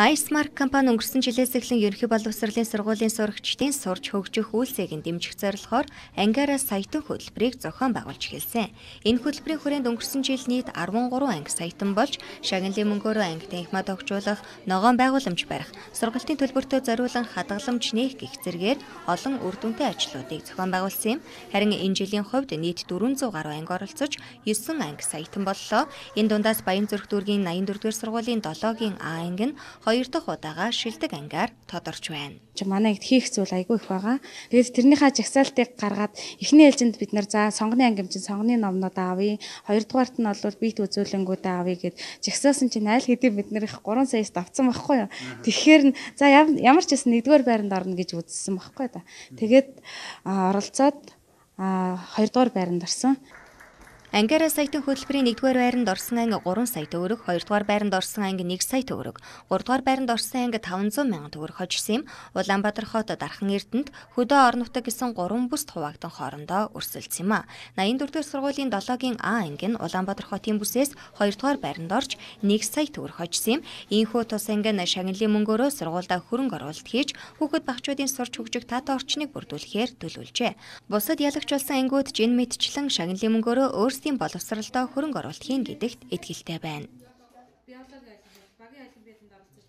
Icemark компани өнгөрсөн жилээс эхлэн ерөнхий боловсролын сургуулийн сурагчдын сурч хөгжих үйлсийг нь дэмжих зорилгоор ангиараа саятан хөтөлбөрийг зохион байгуулж эхэлсэн. Энэ хөтөлбөрийн хүрээнд өнгөрсөн жил нийт 13 анги саятан болж шагналын мөнгөөрөө анги танхимаа тогтжуулах, ногоон байгууламж барих, сургалтын төлбөртөө зориулан хадгаламж нээх гих зэргээр олон үр дүнтэй ажлуудыг зохион байгуулсан юм. Харин энэ жилийн хувьд нийт 400 гаруй анги оролцож 9 анги саятан боллоо. Энэ дундаас Баянзүрх дүүргийн 84-р сургуулийн 7-гийн А анги нь хоёр дахь удаага шилдэг ангиар тодорч байна. Чи манай ихт хийх зүйл айгүй их байгаа. Тэгээд тэрнийхээ жагсаалтыг гаргаад эхний ээлжинд бид нар за сонгоны ангимчин сонгоны номнууд аавъя. Хоёрдугаарт нь бол бит үзүүлэнгүүд аавъя гэд жагсаасан чинь айл хэдий бид нар их 3 саяст авцсан байхгүй юу. Тэгэхээр за ямар ч гэсэн нэгдүгээр байранд орно гэж үзсэн байхгүй да. Тэгээд оролцоод а хоёрдугаар байранд орсон. Ангиара саятын хөтөлбөрийн 1-р байранд орсон анги 3 сая төгрөг, 2-р байранд орсон анги 1 сая төгрөг, 3-р байранд орсон анги 500 мянган төгрөг хожсон юм. Улаанбаатар хот Дархан Эрдэнэт хөдөө орон нутаг гэсэн 3 бүст хуваагдсан хоорондоо өрсөлдсөн юм а. 84-р сургуулийн 7-гийн А анги нь Улаанбаатар хотын бүсээс 2-р байранд орж 1 сая төгрөг хожсон юм. Ийхүү тус анги нь шагналын мөнгөөрөө сургуульдаа хөрөнгө оруулалт хийж хүүхэд багчуудын сурч хөгжих таатай орчныг бүрдүүлэхээр төлөвлөжээ. Бусад ялагч болсон ангиуд жин мэдчлэн шагналын мөнгөөрөө хүмүүстийн боловсролдоо хөрөнгө оруулалт хийн гэдэгт итгэлтэй байна. Биологи аль багийн аль биетэнд оролцож